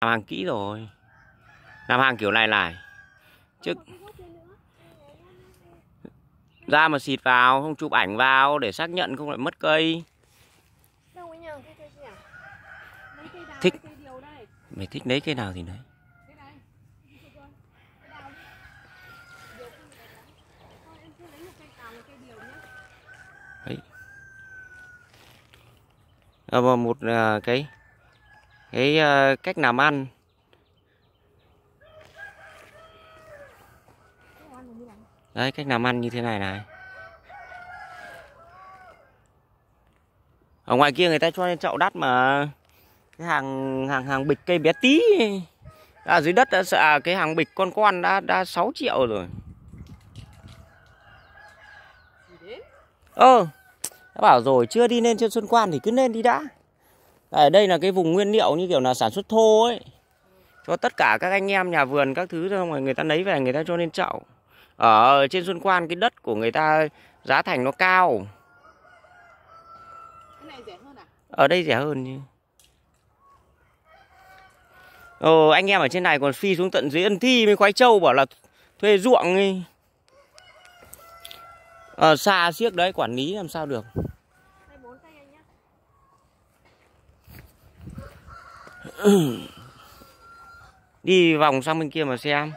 làm hàng kỹ rồi. Làm hàng kiểu này này. Chứ ra mà xịt vào không chụp ảnh vào để xác nhận không lại mất cây. Cây à? Cây Thích. cây mày thích lấy cái nào thì lấy cây cây đấy. Mà một à, cái cái ờ, cách làm ăn. Đấy cách làm ăn như thế này này. Ở ngoài kia người ta cho lên chậu đắt mà. Cái hàng hàng hàng bịch cây bé tí. Ở dưới đất đã sợ à, cái hàng bịch con con đã đã 6 triệu rồi. Ơ đến? ơ đã bảo rồi chưa đi lên trên Xuân Quan thì cứ nên đi đã ở đây là cái vùng nguyên liệu như kiểu là sản xuất thô ấy. Cho tất cả các anh em nhà vườn các thứ xong rồi người ta lấy về người ta cho lên chậu. Ở trên Xuân Quan cái đất của người ta giá thành nó cao. À? ở đây rẻ hơn chứ. Ồ, anh em ở trên này còn phi xuống tận dưới ân thi mới khoái trâu bảo là thuê ruộng ấy. Ờ, xa xiếc đấy quản lý làm sao được Đây bốn cây anh nhá đi vòng sang bên kia mà xem.